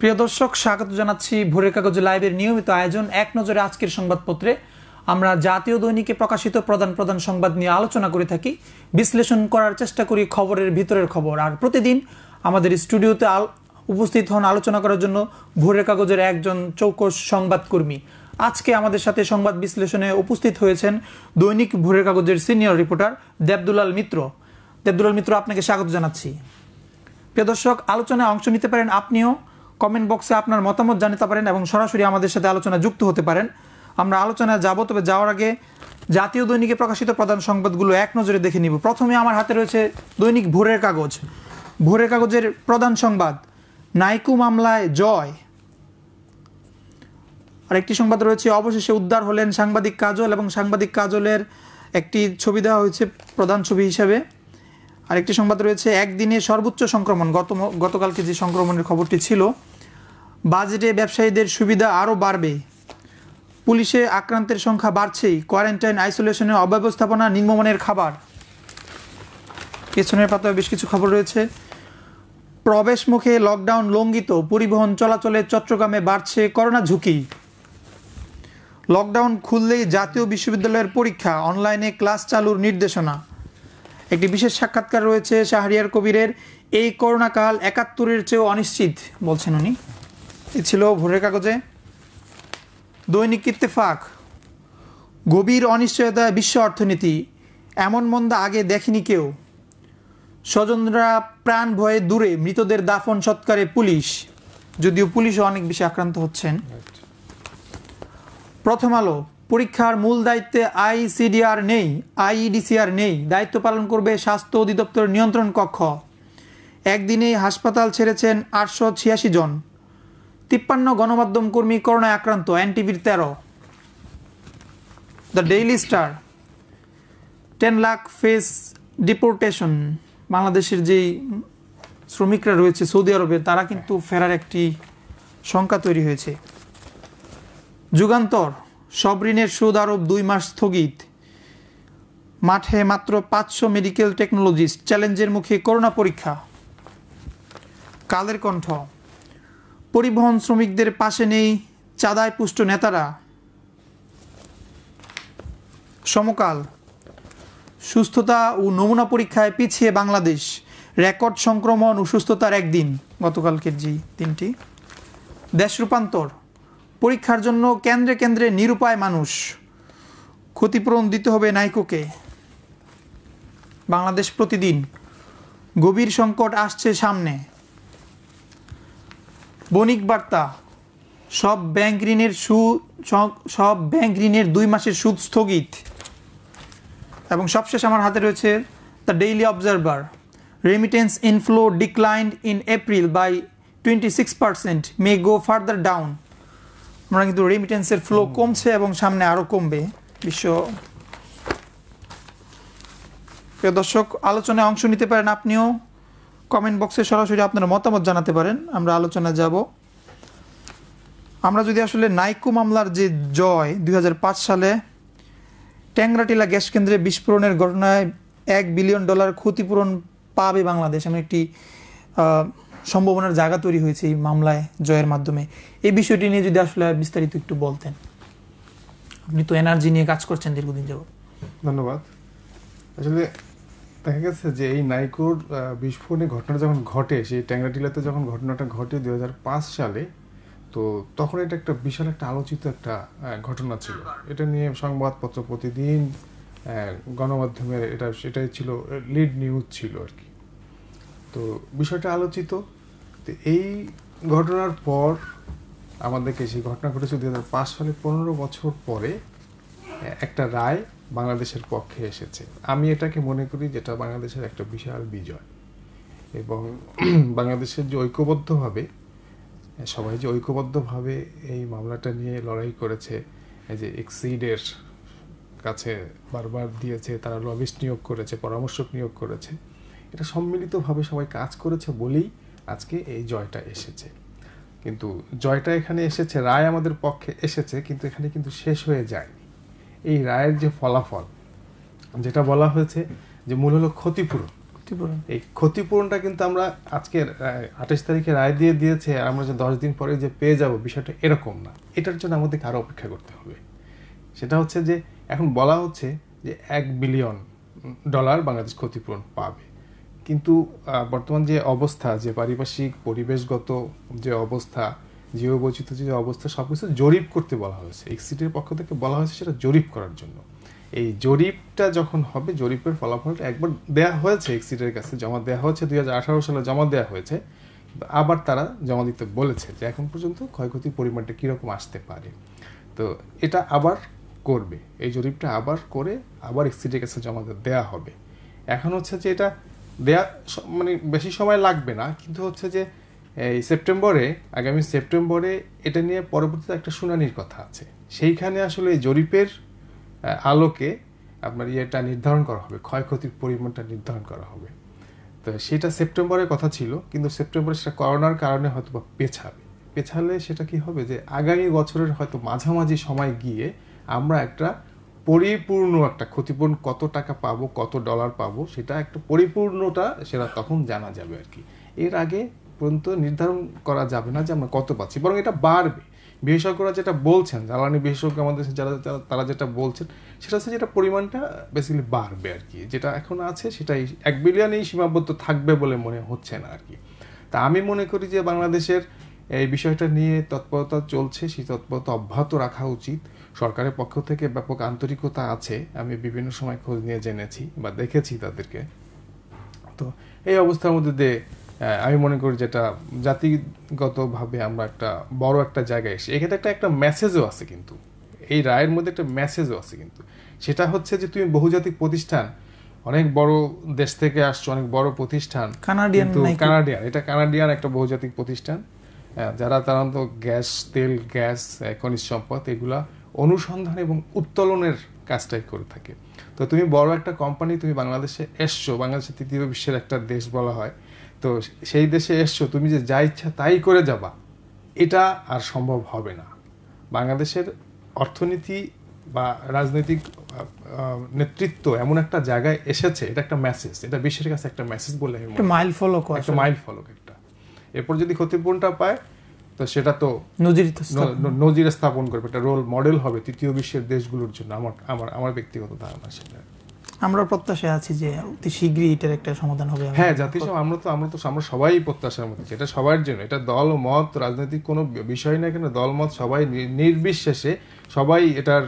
প্রিয় দর্শক, স্বাগত জানাচ্ছি ভোরের কাগজে লাইভের নিয়মিত আয়োজন এক নজরে আজকের সংবাদপত্রে। আমরা জাতীয় দৈনিকে প্রকাশিত প্রধান প্রধান সংবাদ নিয়ে আলোচনা করে থাকি, বিশ্লেষণ করার চেষ্টা করি খবরের ভিতরের খবর। আর প্রতিদিন আমাদের স্টুডিওতে উপস্থিত হন আলোচনা করার জন্য ভোরের কাগজের একজন চৌকস সংবাদকর্মী। আজকে আমাদের সাথে সংবাদ বিশ্লেষণে উপস্থিত হয়েছেন দৈনিক ভোরের কাগজের সিনিয়র রিপোর্টার দেবদুলাল মিত্র। দেবদুলাল মিত্র, আপনাকে স্বাগত জানাচ্ছি। প্রিয় দর্শক, আলোচনায় অংশ নিতে পারেন আপনিও। কমেন্ট বক্সে আপনার মতামত জানাতে পারেন এবং সরাসরি আমাদের সাথে আলোচনা যুক্ত হতে পারেন। আমরা আলোচনায় যাব, তবে যাওয়ার আগে জাতীয় দৈনিকে প্রকাশিত প্রধান সংবাদগুলো এক নজরে দেখে নিব। প্রথমে আমার হাতে রয়েছে দৈনিক ভোরের কাগজ। ভোরের কাগজের প্রধান সংবাদ, নাইকু মামলায় জয়। আরেকটি সংবাদ রয়েছে, অবশেষে উদ্ধার হলেন সাংবাদিক কাজল এবং সাংবাদিক কাজলের একটি ছবি দেওয়া হয়েছে প্রধান ছবি হিসেবে। আরেকটি সংবাদ রয়েছে, একদিনে সর্বোচ্চ সংক্রমণ, গত গতকালকে যে সংক্রমণের খবরটি ছিল, বাজেটে ব্যবসায়ীদের সুবিধা আরও বাড়বে। পুলিশে আক্রান্তের সংখ্যা বাড়ছেই, কোয়ারেন্টাইন আইসোলেশনের অব্যবস্থাপনা নিম্নমানের খাবার। পেছনের পাতায় বেশ কিছু খবর রয়েছে। প্রবেশ মুখে লকডাউন লঙ্ঘিত, পরিবহন চলাচলে চট্টগ্রামে বাড়ছে করোনা ঝুঁকি। লকডাউন খুললেই জাতীয় বিশ্ববিদ্যালয়ের পরীক্ষা, অনলাইনে ক্লাস চালুর নির্দেশনা। একটি বিশেষ সাক্ষাৎকার রয়েছে শাহরিয়ার কবিরের এই করোনাকাল একাত্তরের চেয়েও অনিশ্চিত বলছেন উনি। এ ছিল ভোরের কাগজে। দৈনিক ইত্তেফাক গভীর অনিশ্চয়তা বিশ্ব অর্থনীতি এমন মন্দা আগে দেখেনি কেউ। স্বজনরা প্রাণ ভয়ে দূরে মৃতদের দাফন সৎকারে পুলিশ। যদিও পুলিশও অনেক বেশি আক্রান্ত হচ্ছেন। প্রথম আলো পরীক্ষার মূল দায়িত্বে আইসিডিআর নেই, আইইডিসিআর নেই। দায়িত্ব পালন করবে স্বাস্থ্য অধিদপ্তর নিয়ন্ত্রণ কক্ষ। একদিনেই হাসপাতাল ছেড়েছেন আটশো ছিয়াশি জন। তিপ্পান্ন গণমাধ্যম কর্মী করোনায় আক্রান্ত, এনটিভির তেরো। The daily star, ten lakh face deportation. বাংলাদেশের যেই শ্রমিকরা রয়েছে সৌদি আরবে, তারা কিন্তু ফেরার একটি শঙ্কা তৈরি হয়েছে। যুগান্তর সব ঋণের সুদ আরোপ দুই মাস স্থগিত। মাঠে মাত্র পাঁচশো মেডিকেল টেকনোলজিস্ট চ্যালেঞ্জের মুখে করোনা পরীক্ষা। কালের কণ্ঠ। পরিবহন শ্রমিকদের পাশে নেই চাঁদায় পুষ্ট নেতারা। সমকাল। সুস্থতা ও নমুনা পরীক্ষায় পিছিয়ে বাংলাদেশ। রেকর্ড সংক্রমণ ও সুস্থতার একদিন। গতকালকের যে দিনটি। দেশ রূপান্তর। পরীক্ষার জন্য কেন্দ্রে কেন্দ্রে নিরুপায় মানুষ। ক্ষতিপূরণ দিতে হবে নাইকোকে। বাংলাদেশ প্রতিদিন গভীর সংকট আসছে সামনে। বণিক বার্তা, সব ব্যাংক ঋণের সুদ সব ব্যাংক ঋণের দুই মাসের সুদ স্থগিত। এবং সবশেষ আমার হাতে রয়েছে the daily observer. Remittance inflow declined in April by twenty six percent. May go further down. আমরা কিন্তু রেমিটেন্সের ফ্লো কমছে এবং সামনে আরও কমবে বিশ্ব। প্রিয় দর্শক আলোচনায় অংশ নিতে পারেন আপনিও। কমেন্ট বক্সে সরাসরি আপনার মতামত জানাতে পারেন। আমরা আলোচনায় যাব। আমরা যদি আসলে নাইকো মামলার যে জয় দুই হাজার পাঁচ সালে ট্যাংরাটিলা গ্যাস কেন্দ্রে বিস্ফোরণের ঘটনায় এক বিলিয়ন ডলার ক্ষতিপূরণ পাবে বাংলাদেশ। আমি একটি সম্ভাবনার জায়গা তৈরি হয়েছে এই মামলায়, জয়ের মাধ্যমে। এই বিষয়টি নিয়ে যদি আসলে বিস্তারিত একটু বলতেন। আপনি তো এনার্জি নিয়ে কাজ করছেন দীর্ঘদিন যাবত ধন্যবাদ। আসলে দেখা গেছে যে এই নাইকোর বিস্ফোরণের ঘটনা যখন ঘটে, সেই ট্যাংরাটিলাতে যখন ঘটনাটা ঘটে দুই হাজার পাঁচ সালে, তো তখন এটা একটা বিশাল একটা আলোচিত একটা ঘটনা ছিল। এটা নিয়ে সংবাদপত্র প্রতিদিন গণমাধ্যমের এটা, সেটাই ছিল লিড নিউজ ছিল আর কি। তো বিষয়টা আলোচিত। তো এই ঘটনার পর আমাদেরকে সেই ঘটনা ঘটেছে দুই সালে পনেরো বছর পরে, একটা রায় বাংলাদেশের পক্ষে এসেছে। আমি এটাকে মনে করি যেটা বাংলাদেশের একটা বিশাল বিজয়। এবং বাংলাদেশের যে ঐক্যবদ্ধভাবে সবাই যে ঐক্যবদ্ধভাবে এই মামলাটা নিয়ে লড়াই করেছে যে এক্সিডের কাছে বারবার দিয়েছে, তারা লবিস্ট নিয়োগ করেছে, পরামর্শক নিয়োগ করেছে এটা সম্মিলিতভাবে সবাই কাজ করেছে বলেই আজকে এই জয়টা এসেছে। কিন্তু জয়টা এখানে এসেছে রায় আমাদের পক্ষে এসেছে কিন্তু এখানে কিন্তু শেষ হয়ে যায়নি। এই রায়ের যে ফলাফল যেটা বলা হয়েছে যে মূল হলো ক্ষতিপূরণ। ক্ষতিপূরণ। এই ক্ষতিপূরণটা কিন্তু আমরা আজকে আঠাশ তারিখে রায় দিয়ে দিয়েছে আর আমরা যে দশ দিন পরে যে পেয়ে যাব বিষয়টা এরকম না। এটার জন্য আমাদেরকে আরও অপেক্ষা করতে হবে। সেটা হচ্ছে যে এখন বলা হচ্ছে যে এক বিলিয়ন ডলার বাংলাদেশ ক্ষতিপূরণ পাবে। কিন্তু বর্তমান যে অবস্থা, যে পারিপার্শ্বিক পরিবেশগত যে অবস্থা জীব বৈচিত্র্য যে অবস্থা সব কিছু জরিপ করতে বলা হয়েছে। এক্সিটের পক্ষ থেকে বলা হয়েছে সেটা জরিপ করার জন্য। এই জরিপটা যখন হবে, জরিপের ফলাফলটা একবার দেয়া হয়েছে এক্সিটের কাছে, জমা দেওয়া হয়েছে, দুই হাজার আঠারো সালে জমা দেওয়া হয়েছে। আবার তারা জমা দিতে বলেছে যে এখন পর্যন্ত ক্ষয়ক্ষতির পরিমাণটা কীরকম আসতে পারে। তো এটা আবার করবে। এই জরিপটা আবার করে আবার এক্সিটের কাছে জমা দেওয়া হবে। এখন হচ্ছে যে এটা দেয়া মানে বেশি সময় লাগবে না, কিন্তু হচ্ছে যে, এই সেপ্টেম্বরে, আগামী সেপ্টেম্বরে এটা নিয়ে পরবর্তীতে একটা শুনানির কথা আছে। সেইখানে আসলে জরিপের আলোকে আপনার ইয়েটা নির্ধারণ করা হবে, ক্ষয়ক্ষতির পরিমাণটা নির্ধারণ করা হবে। তো সেটা সেপ্টেম্বরের কথা ছিল, কিন্তু সেপ্টেম্বরে সেটা করোনার কারণে হয়তো বা পেছাবে। পেছালে সেটা কি হবে যে, আগামী বছরের হয়তো মাঝামাঝি সময় গিয়ে আমরা একটা পরিপূর্ণ একটা ক্ষতিপূরণ কত টাকা পাবো, কত ডলার পাবো, সেটা একটা পরিপূর্ণটা সেটা তখন জানা যাবে আর কি। এর আগে পর্যন্ত নির্ধারণ করা যাবে না যে আমরা কত পাচ্ছি, বরং এটা বাড়বে। বিশেষজ্ঞরা যেটা বলছেন, জ্বালানি বিশেষজ্ঞ আমাদের যারা তারা যেটা বলছেন, সেটা হচ্ছে যেটা পরিমাণটা বেসিক্যালি বাড়বে আর কি। যেটা এখন আছে সেটাই এক বিলিয়নেই সীমাবদ্ধ থাকবে বলে মনে হচ্ছে না আর কি। তা আমি মনে করি যে বাংলাদেশের এই বিষয়টা নিয়ে তৎপরতা চলছে, সেই তৎপরতা অব্যাহত রাখা উচিত। সরকারের পক্ষ থেকে ব্যাপক আন্তরিকতা আছে আমি বিভিন্ন সময় খোঁজ নিয়ে জেনেছি বা দেখেছি তাদেরকে। তো এই অবস্থার মধ্যে দিয়ে আমি মনে করি যেটা জাতিগতভাবে আমরা একটা বড় একটা জায়গায় এসে এক্ষেত্রে একটা একটা মেসেজও আছে কিন্তু। এই রায়ের মধ্যে একটা মেসেজও আছে কিন্তু। সেটা হচ্ছে যে তুমি বহুজাতিক প্রতিষ্ঠান অনেক বড় দেশ থেকে আসছো অনেক বড় প্রতিষ্ঠান কানাডিয়ান কানাডিয়ান এটা কানাডিয়ান একটা বহুজাতিক প্রতিষ্ঠান। যারা সাধারণত গ্যাস তেল গ্যাস খনিজ সম্পদ এগুলা অনুসন্ধান এবং উত্তোলনের কাজটাই করে থাকে। তো তুমি বড় একটা কোম্পানি তুমি বাংলাদেশে এসছো বাংলাদেশের তৃতীয় বিশ্বের একটা দেশ বলা হয়। তো সেই দেশে এসছো তুমি যে যা ইচ্ছা তাই করে যাবা এটা আর সম্ভব হবে না। বাংলাদেশের অর্থনীতি বা রাজনৈতিক নেতৃত্ব এমন একটা জায়গায় এসেছে এটা একটা মেসেজ এটা বিশ্বের কাছে একটা মেসেজ বলে মাইল ফলক একটা মাইল ফলক একটা। এরপর যদি ক্ষতিপূরণটা পায় তো সেটা তো নজিরিত ন- ন- নজির স্থাপন করবে। একটা রোল মডেল হবে তৃতীয় বিশ্বের দেশগুলোর জন্য। আমার আমার আমার ব্যক্তিগত ধারণা সেটা। আমরা প্রত্যাশায় আছি যে অতি শীঘ্রই এটার একটা সমাধান হবে। হ্যাঁ জাতিসংঘ আমরা তো আমরা তো আমরা সবাই প্রত্যাশার মধ্যে। এটা সবার জন্য। এটা দল মত রাজনৈতিক কোনো বিষয় না কেন দল মত সবাই নির্বিশেষে সবাই এটার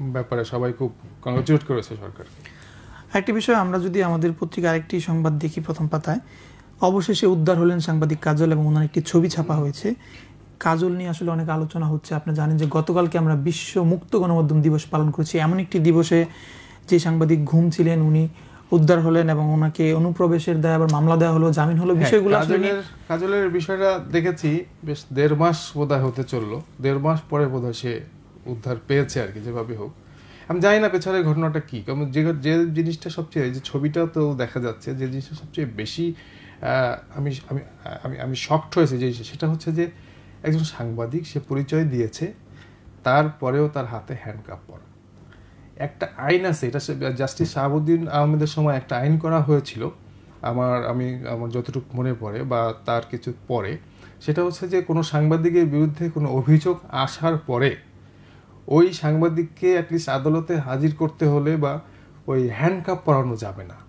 ব্যাপারে সবাই খুব কংগ্রেচুলেট করেছে সরকার একটি বিষয় আমরা যদি আমাদের পত্রিকা আরেকটি সংবাদ দেখি প্রথম পাতায় অবশেষে উদ্ধার হলেন সাংবাদিক কাজল এবং ওনার একটি ছবি ছাপা হয়েছে। কাজল নিয়ে আসলে অনেক আলোচনা হচ্ছে। আপনি জানেন যে গতকালকে আমরা বিশ্ব মুক্ত গণমাধ্যম দিবস পালন করেছি। এমন একটি দিবসে যে সাংবাদিক ঘুম ছিলেন উনি উদ্ধার হলেন এবং ওনাকে অনুপ্রবেশের দায় আবার মামলা দেওয়া হলো। জামিন হলো হ্যাঁ, বিষয়গুলো আসলে কাজলের বিষয়টা দেখেছি বেশ দেড় মাস বোধহয় হতে চলল। দেড় মাস পরে বোধহয় সে উদ্ধার পেয়েছে আর কি যেভাবে হোক। আমি জানি না পেছনের ঘটনাটা কি। কারণ যে যে জিনিসটা সবচেয়ে যে ছবিটা তো দেখা যাচ্ছে যে জিনিসটা সবচেয়ে বেশি আমি আমি আমি আমি শক্ট হয়েছে যে সেটা হচ্ছে যে একজন সাংবাদিক সে পরিচয় দিয়েছে, তারপরেও তার হাতে হ্যান্ডকাপ পরা। একটা আইন আছে, এটা জাস্টিস শাহাবুদ্দিন আহমেদের সময় একটা আইন করা হয়েছিল, আমার, আমি, আমার যতটুকু মনে পড়ে বা তার কিছু পরে, সেটা হচ্ছে যে কোনো সাংবাদিকের বিরুদ্ধে কোনো অভিযোগ আসার পরে, ওই সাংবাদিককে অ্যাটলিস্ট আদালতে হাজির করতে হলে বা ওই হ্যান্ডকাপ পরানো যাবে না।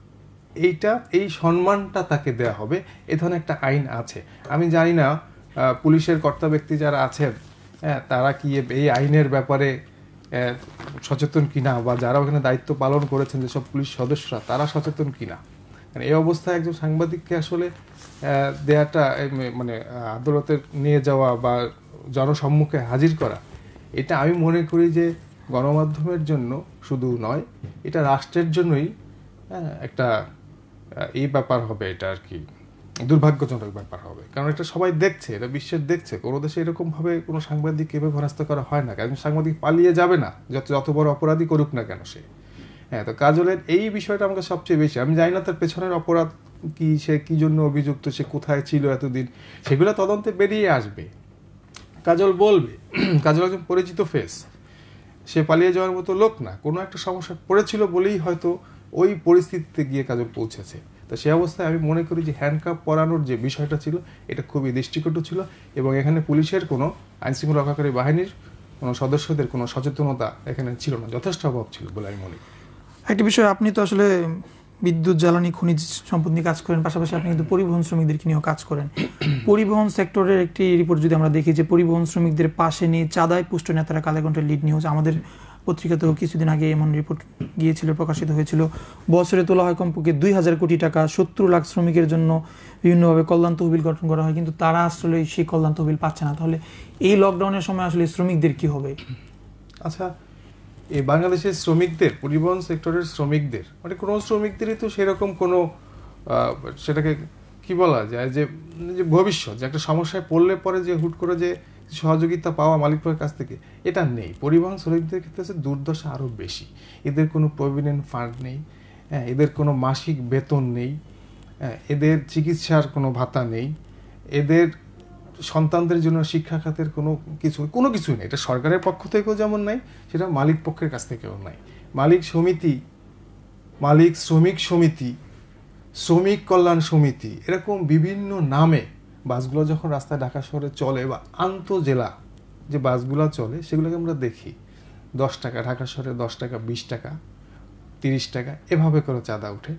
এইটা এই সম্মানটা তাকে দেয়া হবে। এ ধরনের একটা আইন আছে। আমি জানি না পুলিশের কর্তা ব্যক্তি যারা আছেন হ্যাঁ, তারা কি এই আইনের ব্যাপারে সচেতন কিনা? বা যারা ওখানে দায়িত্ব পালন করেছেন যেসব পুলিশ সদস্যরা তারা সচেতন কিনা? মানে এই অবস্থায় একজন সাংবাদিককে আসলে দেয়াটা মানে আদালতে নিয়ে যাওয়া বা জনসম্মুখে হাজির করা এটা আমি মনে করি যে গণমাধ্যমের জন্য শুধু নয় এটা রাষ্ট্রের জন্যই হ্যাঁ, একটা এই ব্যাপার হবে এটা আর কি। দুর্ভাগ্যজনক ব্যাপার হবে। কারণ এটা সবাই দেখছে, এটা বিশ্বের দেখছে। কোনো দেশে এরকমভাবে কোনো সাংবাদিক এভাবে হেনস্থা করা হয় না। কারণ সাংবাদিক পালিয়ে যাবে না, যত যত বড় অপরাধী করুক না কেন সে। হ্যাঁ তো কাজলের এই বিষয়টা আমাকে সবচেয়ে বেশি, আমি জানি না তার পেছনের অপরাধ কি, সে কি জন্য অভিযুক্ত, সে কোথায় ছিল এতদিন, সেগুলো তদন্তে বেরিয়ে আসবে। কাজল বলবে কাজল একজন পরিচিত ফেস সে পালিয়ে যাওয়ার মতো লোক না, কোনো একটা সমস্যা পড়েছিল বলেই হয়তো ওই পরিস্থিতিতে গিয়ে কাজল পৌঁছেছে। তো সেই অবস্থায় আমি মনে করি যে হ্যান্ডকাপ পরানোর যে বিষয়টা ছিল, এটা খুবই দৃষ্টিকটু ছিল এবং এখানে পুলিশের কোনো আইনশৃঙ্খলা রক্ষাকারী বাহিনীর কোনো সদস্যদের কোনো সচেতনতা এখানে ছিল না, যথেষ্ট অভাব ছিল বলে আমি মনে করি। একটা বিষয়, আপনি তো আসলে বিদ্যুৎ, জ্বালানি, খনিজ সম্পদ নিয়ে কাজ করেন, পাশাপাশি আপনি কিন্তু পরিবহন শ্রমিকদেরকে নিয়েও কাজ করেন। পরিবহন সেক্টরের একটি রিপোর্ট যদি আমরা দেখি যে পরিবহন শ্রমিকদের পাশে নিয়ে চাঁদায় পুষ্ট নেতারা কালেকণ্ঠের লিড নিউজ আমাদের পত্রিকাতেও কিছুদিন আগে এমন রিপোর্ট গিয়েছিল, প্রকাশিত হয়েছিল। বছরে তোলা হয় কমপক্ষে দুই হাজার কোটি টাকা, সত্তর লাখ শ্রমিকের জন্য বিভিন্নভাবে কল্যাণ তহবিল গঠন করা হয়, কিন্তু তারা আসলে সেই কল্যাণ তহবিল পাচ্ছে না। তাহলে এই লকডাউনের সময় আসলে শ্রমিকদের কি হবে? আচ্ছা এই বাংলাদেশের শ্রমিকদের, পরিবহন সেক্টরের শ্রমিকদের মানে কোনো শ্রমিকদেরই তো সেরকম কোনো সেটাকে কি বলা যায় যে ভবিষ্যৎ, যে একটা সমস্যায় পড়লে পরে যে হুট করে যে সহযোগিতা পাওয়া মালিকের কাছ থেকে এটা নেই। পরিবহন শ্রমিকদের ক্ষেত্রে হচ্ছে দুর্দশা আরও বেশি। এদের কোনো প্রভিডেন্ট ফান্ড নেই হ্যাঁ এদের কোনো মাসিক বেতন নেই হ্যাঁ, এদের চিকিৎসার কোনো ভাতা নেই এদের সন্তানদের জন্য শিক্ষা খাতের কোনো কিছু কোনো কিছুই নেই। এটা সরকারের পক্ষ থেকেও যেমন নাই সেটা মালিক পক্ষের কাছ থেকেও নাই। মালিক সমিতি মালিক শ্রমিক সমিতি শ্রমিক কল্যাণ সমিতি এরকম বিভিন্ন নামে বাসগুলো যখন রাস্তায় ঢাকা শহরে চলে বা আন্তজেলা যে বাসগুলো চলে, সেগুলোকে আমরা দেখি। দশ টাকা, ঢাকা শহরে দশ টাকা, বিশ টাকা, তিরিশ টাকা, এভাবে করে চাঁদা উঠে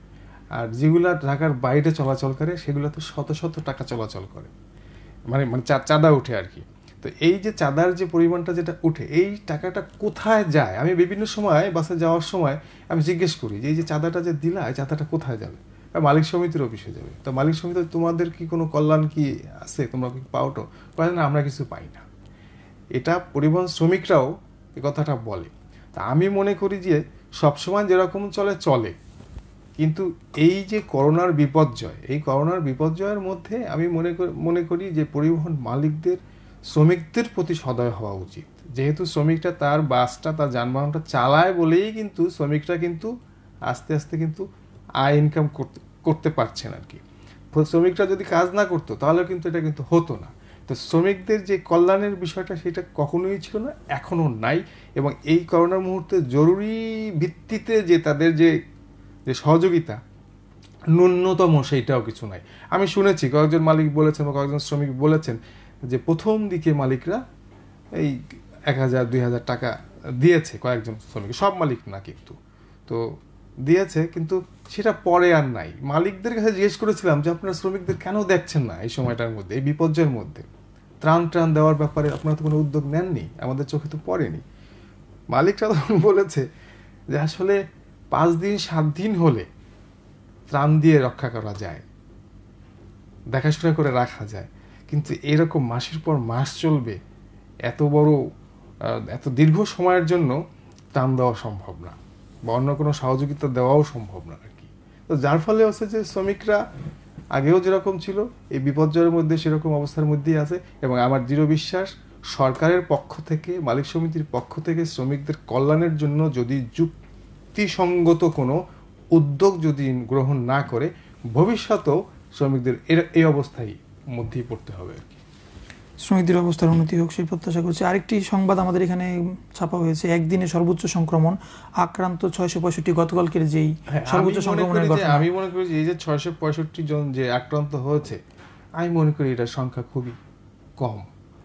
আর যেগুলো ঢাকার বাইরে চলাচল করে সেগুলো তো শত শত টাকা চলাচল করে। মানে মানে চাঁদা উঠে আর কি। তো এই যে চাঁদার যে পরিমাণটা যেটা উঠে, এই টাকাটা কোথায় যায়? আমি বিভিন্ন সময় বাসে যাওয়ার সময় আমি জিজ্ঞেস করি যে, এই যে চাঁদাটা যে দিলা, এই চাঁদাটা কোথায় যাবে? মালিক সমিতির অফিসে যাবে। তো মালিক সমিতি তোমাদের কি কোনো কল্যাণ কি আছে? তোমরা কি পাও তো বলে, না, আমরা কিছু পাই না। এটা পরিবহন শ্রমিকরাও এ কথাটা বলে। তা আমি মনে করি যে, সবসময় যেরকম চলে চলে। কিন্তু এই যে করোনার বিপর্যয়, এই করোনার বিপর্যয়ের মধ্যে আমি মনে মনে করি যে, পরিবহন মালিকদের, শ্রমিকদের প্রতি সদয় হওয়া উচিত। যেহেতু শ্রমিকটা তার বাসটা, তার যানবাহনটা চালায় বলেই কিন্তু, শ্রমিকরা কিন্তু আস্তে আস্তে কিন্তু আয় ইনকাম করতে করতে পারছেন আর কি। শ্রমিকরা যদি কাজ না করতো, তাহলে কিন্তু এটা কিন্তু হতো না। তো শ্রমিকদের যে কল্যাণের বিষয়টা, সেটা কখনোই ছিল না, এখনও নাই। এবং এই করোনার মুহূর্তে জরুরি ভিত্তিতে যে তাদের যে যে সহযোগিতা, ন্যূনতম সেইটাও কিছু নাই। আমি শুনেছি, কয়েকজন মালিক বলেছেন বা কয়েকজন শ্রমিক বলেছেন যে প্রথম দিকে মালিকরা এই এক হাজার, দুই হাজার টাকা দিয়েছে কয়েকজন শ্রমিক, সব মালিক না কিন্তু। তো দিয়েছে, কিন্তু সেটা পরে আর নাই। মালিকদের কাছে জিজ্ঞেস করেছিলাম যে, আপনারা শ্রমিকদের কেন দেখছেন না এই সময়টার মধ্যে, এই বিপর্যয়ের মধ্যে? ত্রাণ ত্রাণ দেওয়ার ব্যাপারে আপনারা তো কোনো উদ্যোগ নেননি, আমাদের চোখে তো পড়েনি। মালিকরা তখন বলেছে যে, আসলে পাঁচ দিন, সাত দিন হলে ত্রাণ দিয়ে রক্ষা করা যায়, দেখাশোনা করে রাখা যায়। কিন্তু এরকম মাসের পর মাস চলবে, এত বড় এত দীর্ঘ সময়ের জন্য ত্রাণ দেওয়া সম্ভব না বা অন্য কোনো সহযোগিতা দেওয়াও সম্ভব না তো যার ফলে হচ্ছে যে শ্রমিকরা আগেও যেরকম ছিল, এই বিপর্যয়ের মধ্যে সেরকম অবস্থার মধ্যেই আছে এবং আমার দৃঢ় বিশ্বাস সরকারের পক্ষ থেকে, মালিক সমিতির পক্ষ থেকে শ্রমিকদের কল্যাণের জন্য যদি যুক্তিসঙ্গত কোনো উদ্যোগ যদি গ্রহণ না করে, ভবিষ্যতেও শ্রমিকদের এই অবস্থায় মধ্যেই পড়তে হবে আর কি। শ্রমিকদের অবস্থার উন্নতি হোক সেই প্রত্যাশা করছি। আরেকটি সংবাদ আমাদের এখানে ছাপা হয়েছে একদিনে সর্বোচ্চ সংক্রমণ আক্রান্ত ছয়শো পঁয়ষট্টি গতকালকের যেই সর্বোচ্চ হ্যাঁ, মনে সংক্রমণের আমি মনে করি যে এই যে ছয়শো পঁয়ষট্টি জন যে আক্রান্ত হয়েছে আমি মনে করি এটার সংখ্যা খুবই কম।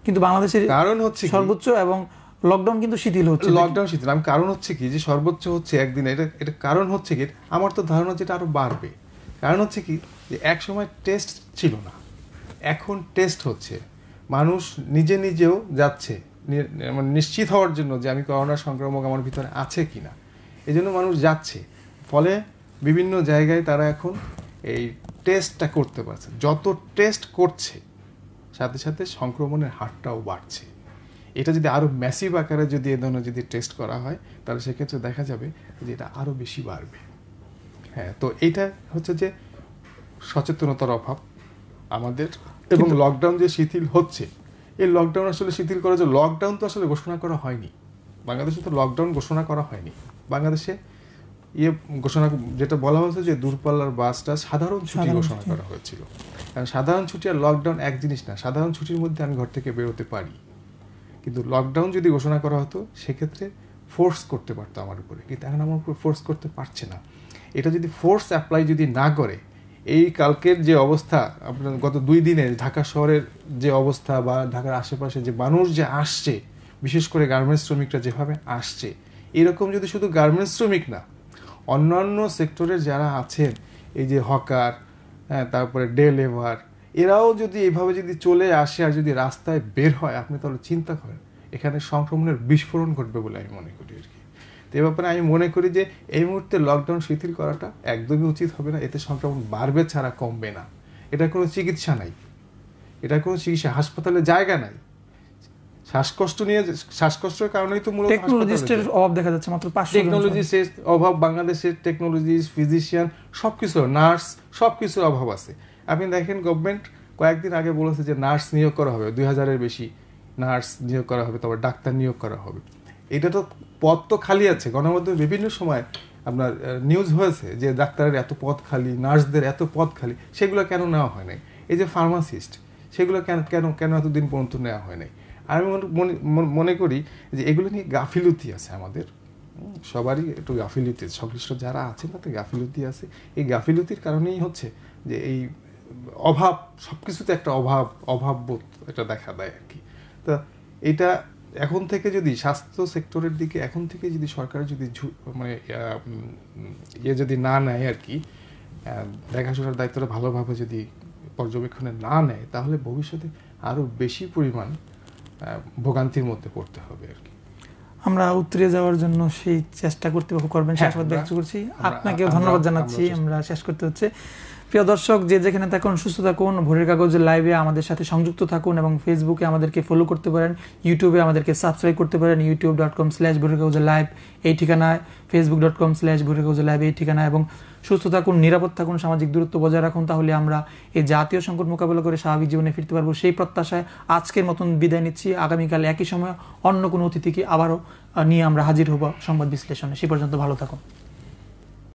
কিন্তু বাংলাদেশের কারণ হচ্ছে সর্বোচ্চ এবং লকডাউন কিন্তু শিথিল হচ্ছে লকডাউন শিথিল। আমি কারণ হচ্ছে কি? যে সর্বোচ্চ হচ্ছে একদিন এটা এটা কারণ হচ্ছে কি? আমার তো ধারণা যেটা আরও বাড়বে। কারণ হচ্ছে কি? যে এক সময় টেস্ট ছিল না। এখন টেস্ট হচ্ছে। মানুষ নিজে নিজেও যাচ্ছে। নি- মানে নিশ্চিত হওয়ার জন্য যে আমি করোনা সংক্রামক আমার ভিতরে আছে কিনা এই জন্য মানুষ যাচ্ছে। ফলে বিভিন্ন জায়গায় তারা এখন এই টেস্টটা করতে পারছে। যত টেস্ট করছে, সাথে সাথে সংক্রমণের হারটাও বাড়ছে। এটা যদি আরও ম্যাসিভ আকারে যদি এ ধরনের যদি টেস্ট করা হয়, তাহলে সেক্ষেত্রে দেখা যাবে যে এটা আরও বেশি বাড়বে। হ্যাঁ তো এইটা হচ্ছে যে সচেতনতার অভাব। আমাদের। এবং লকডাউন যে শিথিল হচ্ছে এই লকডাউন আসলে শিথিল করা যে লকডাউন তো আসলে ঘোষণা করা হয়নি। বাংলাদেশে তো লকডাউন ঘোষণা করা হয়নি। বাংলাদেশে ইয়ে ঘোষণা যেটা বলা হয়েছে যে দূরপাল্লার বাসটা সাধারণ ছুটি ঘোষণা করা হয়েছিল। কারণ সাধারণ ছুটি আর লকডাউন এক জিনিস না সাধারণ ছুটির মধ্যে আমি ঘর থেকে বেরোতে পারি। কিন্তু লকডাউন যদি ঘোষণা করা হতো সেক্ষেত্রে ফোর্স করতে পারতো আমার উপরে। কিন্তু এখন আমার উপর ফোর্স করতে পারছে না। এটা যদি ফোর্স অ্যাপ্লাই যদি না করে এই কালকের যে অবস্থা, আপনার গত দুই দিনে ঢাকা শহরের যে অবস্থা বা ঢাকার আশেপাশে যে মানুষ যে আসছে, বিশেষ করে গার্মেন্টস শ্রমিকরা যেভাবে আসছে, এরকম যদি শুধু গার্মেন্টস শ্রমিক না, অন্যান্য সেক্টরের যারা আছেন, এই যে হকার হ্যাঁ তারপরে ডে লেবার, এরাও যদি এভাবে যদি চলে আসে আর যদি রাস্তায় বের হয়, আপনি তাহলে চিন্তা করেন, এখানে সংক্রমণের বিস্ফোরণ ঘটবে বলে আমি মনে করি আর কি। তো এ ব্যাপারে আমি মনে করি যে এই মুহূর্তে লকডাউন শিথিল করাটা একদমই উচিত হবে না। এতে সংক্রমণ বাড়বে ছাড়া কমবে না। এটা কোনো চিকিৎসা নাই। এটা কোনো চিকিৎসা হাসপাতালে জায়গা নাই। শ্বাসকষ্ট নিয়ে শ্বাসকষ্টের কারণেই তো মূলত টেকনোলজিস্টের অভাব দেখা যাচ্ছে মাত্র পাঁচশো টেকনোলজিস্টের অভাব বাংলাদেশের টেকনোলজিস্ট ফিজিশিয়ান সব কিছু নার্স সব কিছুর অভাব আছে। আপনি দেখেন গভর্নমেন্ট কয়েকদিন আগে বলেছে যে নার্স নিয়োগ করা হবে। দুই হাজারের বেশি নার্স নিয়োগ করা হবে তারপর ডাক্তার নিয়োগ করা হবে। এটা তো পদ তো খালি আছে। গণমাধ্যমে বিভিন্ন সময় আপনার নিউজ হয়েছে যে ডাক্তারের এত পদ খালি, নার্সদের এত পদ খালি, সেগুলো কেন নেওয়া হয় নাই? এই যে ফার্মাসিস্ট সেগুলো কেন কেন কেন এতদিন পর্যন্ত নেওয়া হয় নাই? আমি মনে- করি যে এগুলো নিয়ে গাফিলতি আছে আমাদের। সবারই একটু গাফিলতি। সংশ্লিষ্ট যারা আছেন তাতে গাফিলতি আছে। এই গাফিলতির কারণেই হচ্ছে যে এই অভাব সব কিছুতে একটা অভাব অভাব বোধ এটা দেখা দেয় আর কি। তো এটা এখন থেকে যদি স্বাস্থ্য সেক্টরের দিকে এখন থেকে যদি সরকার যদি মানে ইয়ে যদি না নেয় আর কি দেখাশোনার দায়িত্বটা ভালোভাবে যদি পর্যবেক্ষণে না নেয় তাহলে ভবিষ্যতে আরও বেশি পরিমাণ ভোগান্তির মধ্যে পড়তে হবে আর কি। আমরা উতরে যাওয়ার জন্য সেই চেষ্টা করতে করবেন হ্যাঁ, ব্যক্ত করছি। আপনাকেও ধন্যবাদ জানাচ্ছি আমরা শেষ করতে হচ্ছে। প্রিয় দর্শক, যে যেখানে থাকুন, সুস্থ থাকুন, ভোরের কাগজের লাইভে আমাদের সাথে সংযুক্ত থাকুন এবং ফেসবুকে আমাদেরকে ফলো করতে পারেন ইউটিউবে আমাদেরকে সাবস্ক্রাইব করতে পারেন ইউটিউব ডট কম স্ল্যাশ ভোরের কাগজের লাইভ এই ঠিকানায় ফেসবুক ডট কম স্ল্যাশ ভোরের কাগজের লাইভ এই ঠিকানায় এবং সুস্থ থাকুন, নিরাপদ থাকুন, সামাজিক দূরত্ব বজায় রাখুন, তাহলে আমরা এই জাতীয় সংকট মোকাবেলা করে স্বাভাবিক জীবনে ফিরতে পারব। সেই প্রত্যাশায় আজকের মতন বিদায় নিচ্ছি। আগামীকাল একই সময় অন্য কোনো অতিথিকে আবারও নিয়ে আমরা হাজির হব সংবাদ বিশ্লেষণে। সে পর্যন্ত ভালো থাকুন।